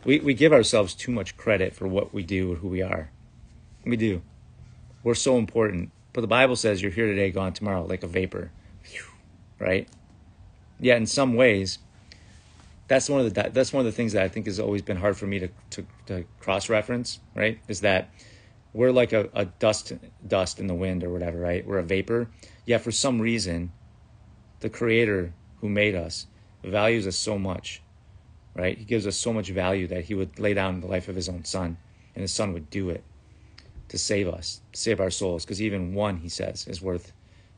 We, we give ourselves too much credit for what we do or who we are. We do. We're so important. But the Bible says you're here today, gone tomorrow, like a vapor. Right? Yeah, in some ways, that's one of the that's one of the things that I think has always been hard for me to to, to cross reference. Right? Is that we're like a, a dust dust in the wind or whatever. Right? We're a vapor. Yet for some reason, the Creator who made us values us so much right? He gives us so much value that he would lay down the life of his own son, and his son would do it to save us, save our souls, because even one, he says, is worth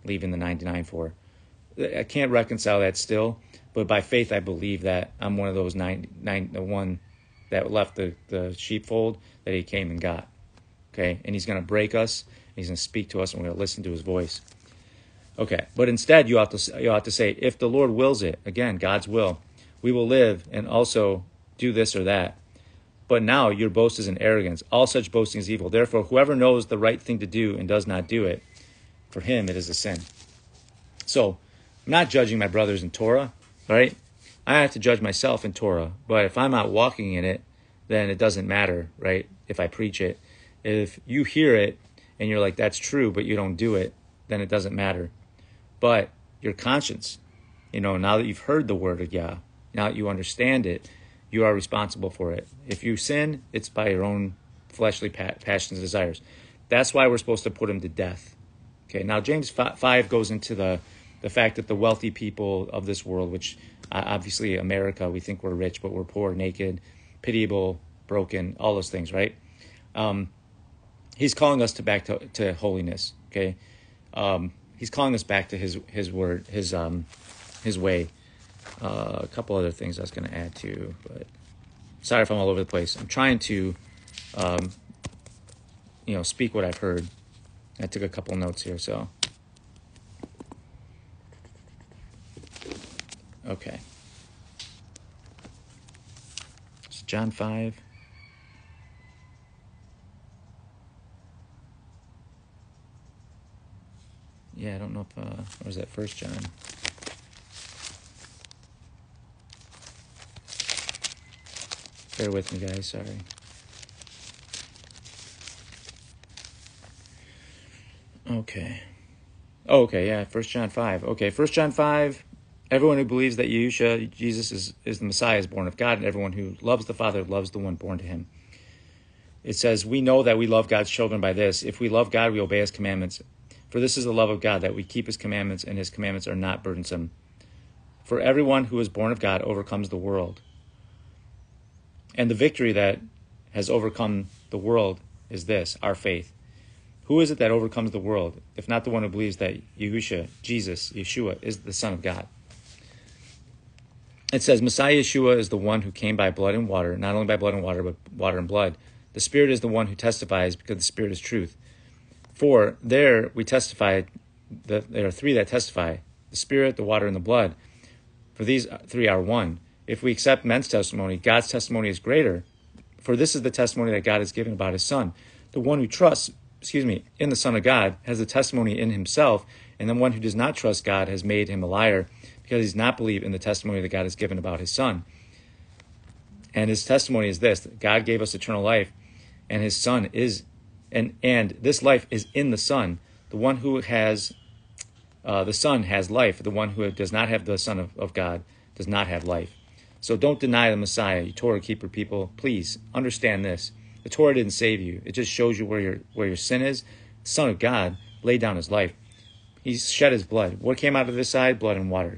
leaving the 99 for. I can't reconcile that still, but by faith, I believe that I'm one of those nine, nine the one that left the, the sheepfold that he came and got. Okay, and he's going to break us, he's going to speak to us, and we're going to listen to his voice. Okay, but instead, you ought to you ought to say, if the Lord wills it, again, God's will we will live and also do this or that. But now your boast is in arrogance. All such boasting is evil. Therefore, whoever knows the right thing to do and does not do it, for him it is a sin. So, I'm not judging my brothers in Torah, right? I have to judge myself in Torah. But if I'm not walking in it, then it doesn't matter, right? If I preach it. If you hear it and you're like, that's true, but you don't do it, then it doesn't matter. But your conscience, you know, now that you've heard the word of Yah, now that you understand it, you are responsible for it. If you sin, it's by your own fleshly passions and desires. That's why we're supposed to put him to death. Okay, now James 5 goes into the, the fact that the wealthy people of this world, which uh, obviously America, we think we're rich, but we're poor, naked, pitiable, broken, all those things, right? Um, he's calling us to back to, to holiness, okay? Um, he's calling us back to his, his word, his, um, his way. Uh, a couple other things I was going to add to, but sorry if I'm all over the place. I'm trying to, um, you know, speak what I've heard. I took a couple notes here, so. Okay. So John 5. Yeah, I don't know if, uh, was that First John? Bear with me, guys. Sorry. Okay. Oh, okay, yeah, First John 5. Okay, First John 5. Everyone who believes that Yeshua, Jesus is, is the Messiah, is born of God, and everyone who loves the Father loves the one born to him. It says, We know that we love God's children by this. If we love God, we obey his commandments. For this is the love of God, that we keep his commandments, and his commandments are not burdensome. For everyone who is born of God overcomes the world. And the victory that has overcome the world is this our faith. Who is it that overcomes the world, if not the one who believes that Yahusha, Jesus, Yeshua, is the Son of God? It says, Messiah Yeshua is the one who came by blood and water, not only by blood and water, but water and blood. The Spirit is the one who testifies because the Spirit is truth. For there we testify that there are three that testify the Spirit, the water, and the blood. For these three are one. If we accept men's testimony, God's testimony is greater. For this is the testimony that God has given about his Son. The one who trusts, excuse me, in the Son of God has the testimony in himself, and the one who does not trust God has made him a liar because he does not believe in the testimony that God has given about his Son. And his testimony is this God gave us eternal life, and his Son is, and, and this life is in the Son. The one who has, uh, the Son has life. The one who does not have the Son of, of God does not have life. So don't deny the Messiah, you Torah keeper people. Please understand this. The Torah didn't save you. It just shows you where your where your sin is. The Son of God laid down his life. He shed his blood. What came out of his side? Blood and water.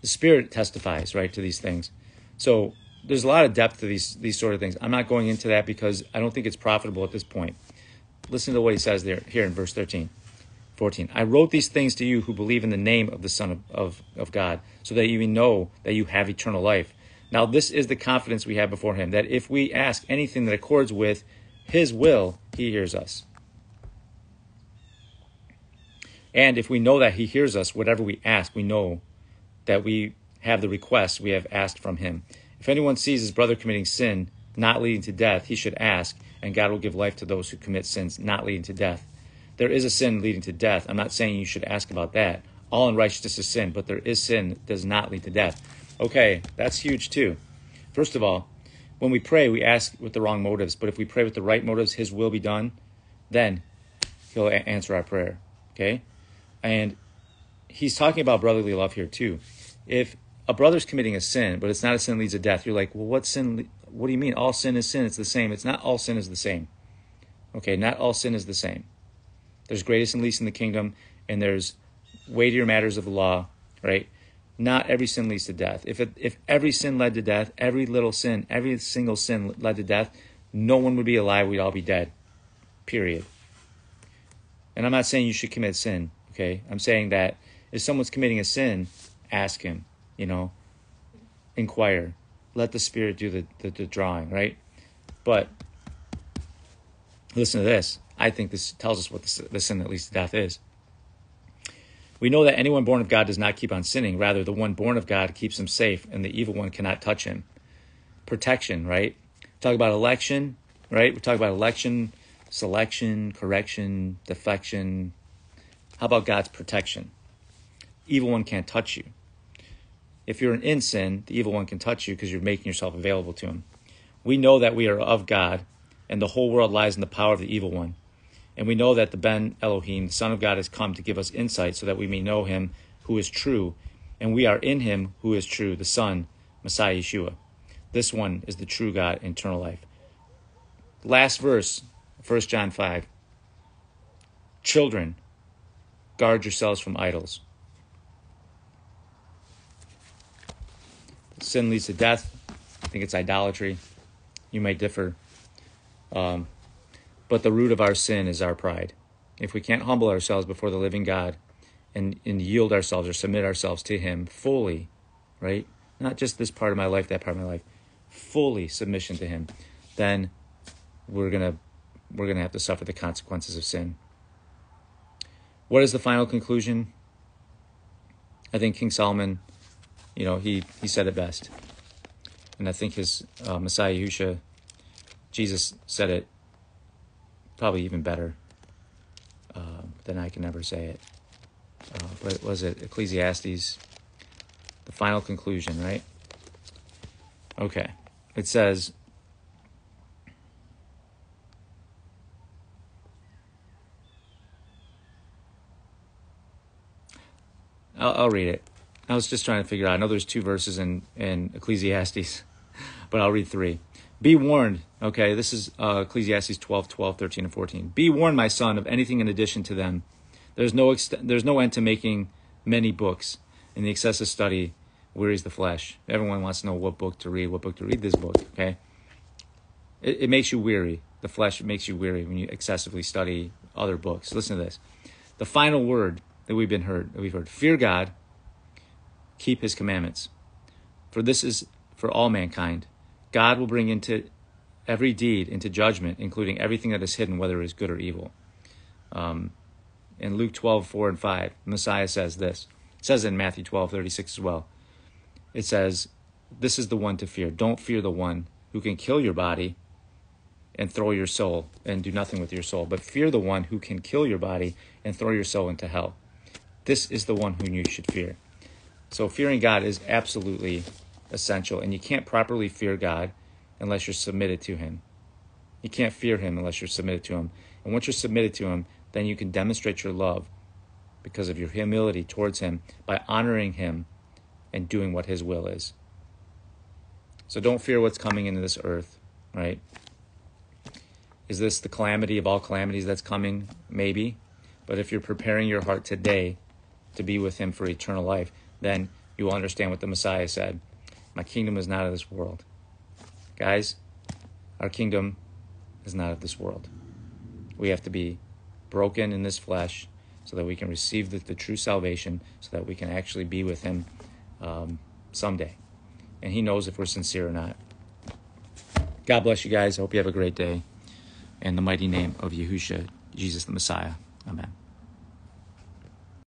The Spirit testifies, right, to these things. So there's a lot of depth to these these sort of things. I'm not going into that because I don't think it's profitable at this point. Listen to what he says there here in verse 13. 14. I wrote these things to you who believe in the name of the Son of, of, of God, so that you may know that you have eternal life. Now, this is the confidence we have before Him, that if we ask anything that accords with His will, He hears us. And if we know that He hears us, whatever we ask, we know that we have the request we have asked from Him. If anyone sees his brother committing sin not leading to death, he should ask, and God will give life to those who commit sins not leading to death there is a sin leading to death. I'm not saying you should ask about that. All unrighteousness is sin, but there is sin that does not lead to death. Okay, that's huge too. First of all, when we pray, we ask with the wrong motives, but if we pray with the right motives, His will be done, then He'll a- answer our prayer. Okay? And He's talking about brotherly love here too. If a brother's committing a sin, but it's not a sin that leads to death, you're like, well, what sin? What do you mean? All sin is sin. It's the same. It's not all sin is the same. Okay, not all sin is the same. There's greatest and least in the kingdom, and there's weightier matters of the law, right? Not every sin leads to death. If it, if every sin led to death, every little sin, every single sin led to death, no one would be alive. We'd all be dead. Period. And I'm not saying you should commit sin. Okay, I'm saying that if someone's committing a sin, ask him. You know, inquire. Let the Spirit do the, the, the drawing, right? But listen to this. I think this tells us what the, the sin that leads to death is. We know that anyone born of God does not keep on sinning. Rather, the one born of God keeps him safe, and the evil one cannot touch him. Protection, right? talk about election, right? We talk about election, selection, correction, defection. How about God's protection? Evil one can't touch you. If you're an in sin, the evil one can touch you because you're making yourself available to him. We know that we are of God, and the whole world lies in the power of the evil one. And we know that the Ben Elohim, the Son of God, has come to give us insight so that we may know him who is true. And we are in him who is true, the Son, Messiah Yeshua. This one is the true God, eternal life. Last verse, 1 John 5. Children, guard yourselves from idols. Sin leads to death. I think it's idolatry. You may differ. Um, but the root of our sin is our pride. If we can't humble ourselves before the living God and, and yield ourselves or submit ourselves to Him fully, right? Not just this part of my life, that part of my life, fully submission to Him, then we're gonna we're gonna have to suffer the consequences of sin. What is the final conclusion? I think King Solomon, you know, he he said it best, and I think his uh, Messiah Yahusha, Jesus said it probably even better uh, than I can ever say it. Uh, but was it Ecclesiastes? The final conclusion, right? Okay. It says, I'll, I'll read it. I was just trying to figure out. I know there's two verses in, in Ecclesiastes, but I'll read three. Be warned, okay, this is uh, Ecclesiastes 12, 12, 13, and 14. Be warned, my son, of anything in addition to them. There's no, ext- there's no end to making many books, and the excessive study wearies the flesh. Everyone wants to know what book to read, what book to read this book, okay? It, it makes you weary. The flesh makes you weary when you excessively study other books. Listen to this. The final word that we've been heard, that we've heard, fear God, keep his commandments. For this is for all mankind. God will bring into every deed into judgment, including everything that is hidden, whether it is good or evil. Um, in Luke 12, 4 and 5, Messiah says this. It says in Matthew 12, 36 as well. It says, This is the one to fear. Don't fear the one who can kill your body and throw your soul and do nothing with your soul, but fear the one who can kill your body and throw your soul into hell. This is the one whom you should fear. So, fearing God is absolutely essential, and you can't properly fear God unless you're submitted to Him. You can't fear Him unless you're submitted to Him. And once you're submitted to Him, then you can demonstrate your love because of your humility towards Him by honoring Him and doing what His will is. So don't fear what's coming into this earth, right? Is this the calamity of all calamities that's coming? Maybe. But if you're preparing your heart today to be with Him for eternal life, then you will understand what the Messiah said My kingdom is not of this world. Guys, our kingdom is not of this world. We have to be broken in this flesh so that we can receive the, the true salvation, so that we can actually be with Him um, someday. And He knows if we're sincere or not. God bless you guys. I hope you have a great day. In the mighty name of Yahusha, Jesus the Messiah. Amen.